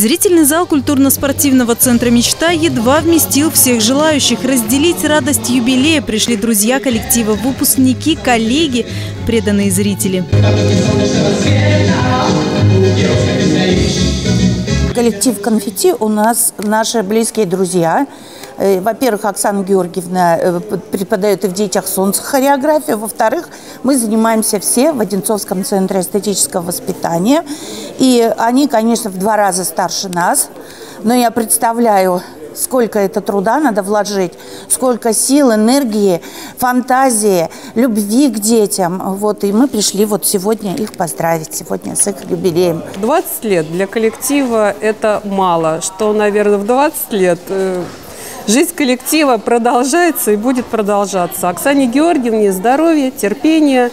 Зрительный зал культурно-спортивного центра «Мечта» едва вместил всех желающих. Разделить радость юбилея пришли друзья коллектива, выпускники, коллеги, преданные зрители. Коллектив «Конфетти» у нас наши близкие друзья. Э, Во-первых, Оксана Георгиевна э, преподает и в «Детях солнца» хореографию. Во-вторых, мы занимаемся все в Одинцовском центре эстетического воспитания. И они, конечно, в два раза старше нас. Но я представляю, сколько это труда надо вложить, сколько сил, энергии, фантазии, любви к детям. Вот, и мы пришли вот сегодня их поздравить, сегодня с их юбилеем. 20 лет для коллектива это мало, что, наверное, в 20 лет э, жизнь коллектива продолжается и будет продолжаться. Оксане Георгиевне здоровья, терпения,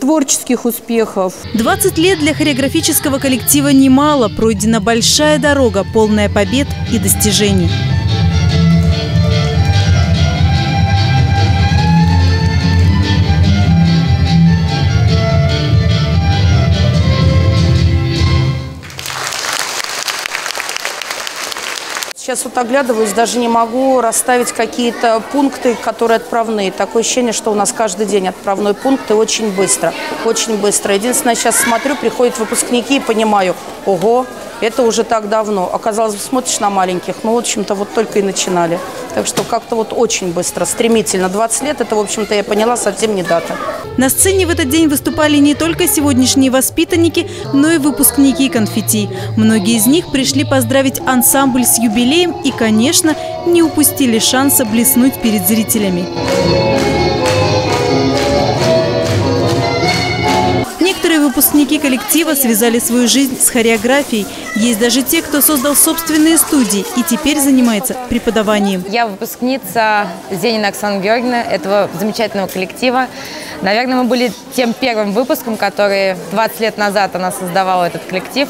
творческих успехов. 20 лет для хореографического коллектива немало. Пройдена большая дорога, полная побед и достижений. Сейчас вот оглядываюсь, даже не могу расставить какие-то пункты, которые отправные. Такое ощущение, что у нас каждый день отправной пункт и очень быстро, очень быстро. Единственное, сейчас смотрю, приходят выпускники и понимаю, ого, это уже так давно. Оказалось, смотришь на маленьких, ну, в общем-то, вот только и начинали. Так что как-то вот очень быстро, стремительно. 20 лет, это, в общем-то, я поняла, совсем не дата. На сцене в этот день выступали не только сегодняшние воспитанники, но и выпускники конфетти. Многие из них пришли поздравить ансамбль с юбилеем и, конечно, не упустили шанса блеснуть перед зрителями. Выпускники коллектива связали свою жизнь с хореографией. Есть даже те, кто создал собственные студии и теперь занимается преподаванием. Я выпускница Зенина Оксана Георгиевна, этого замечательного коллектива. Наверное, мы были тем первым выпуском, который 20 лет назад она создавала этот коллектив.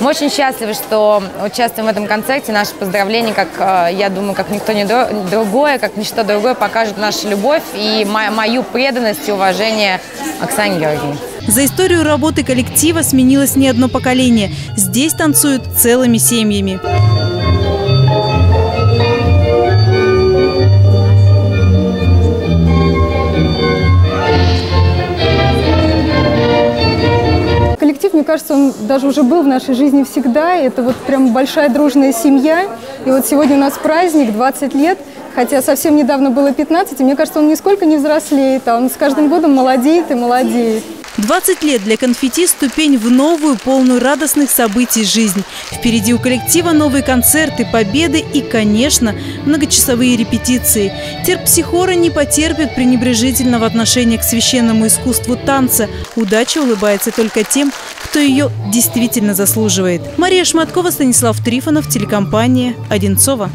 Мы очень счастливы, что участвуем в этом концерте. Наши поздравления, как э, я думаю, как никто не другое, как ничто другое, покажет нашу любовь и мо- мою преданность и уважение Оксане Георгиевне. За историю работы коллектива сменилось не одно поколение. Здесь танцуют целыми семьями. Мне кажется, он даже уже был в нашей жизни всегда. И Это вот прям большая дружная семья. И вот сегодня у нас праздник, 20 лет. Хотя совсем недавно было 15, и мне кажется, он нисколько не взрослеет, а он с каждым годом молодеет и молодеет. 20 лет для конфетти – ступень в новую, полную радостных событий жизнь. Впереди у коллектива новые концерты, победы и, конечно, многочасовые репетиции. Терпсихора не потерпит пренебрежительного отношения к священному искусству танца. Удача улыбается только тем, кто ее действительно заслуживает. Мария Шматкова, Станислав Трифонов, телекомпания «Одинцова».